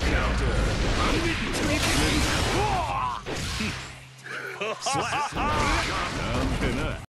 Counter. Unbidden. Slap.